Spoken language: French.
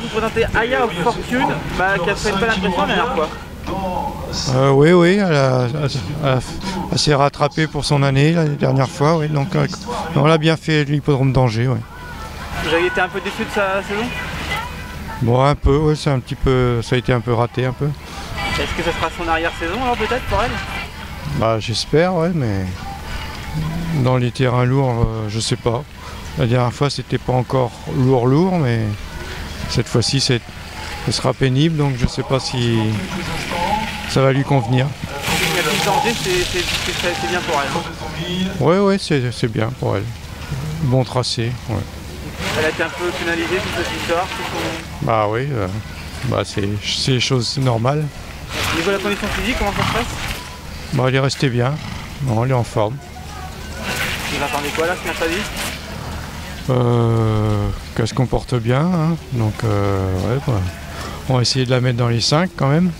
se présentait Aya of Fortune, bah, qui a fait une bonne impression la dernière fois. Euh, oui, oui, elle, a- elle a- elle s'est rattrapée pour son année la dernière fois, oui. Donc euh, on l'a bien fait l'hippodrome d'Angers, oui. Vous avez été un peu déçu de sa saison? Bon, un peu, oui, c'est un petit peu, ça a été un peu raté, un peu. Est-ce que ce sera son arrière-saison alors peut-être pour elle? Bah, j'espère, ouais, mais dans les terrains lourds, euh, je sais pas. La dernière fois, c'était pas encore lourd, lourd, mais cette fois-ci, ce sera pénible, donc je sais pas si ça va lui convenir. C'est- bien pour elle. Ouais, ouais, c'est, bien pour elle. Bon tracé, ouais. Elle a été un peu pénalisée toute cette histoire. son- Bah oui, euh, bah c'est, c'est chose normale. Au niveau de la condition physique, comment ça se passe? Bah, elle est restée bien. Non, elle est en forme. Vous attendez quoi là ce mercredi? Euh, qu'elle se comporte bien, hein. donc euh, bah, on va essayer de la mettre dans les 5 quand même.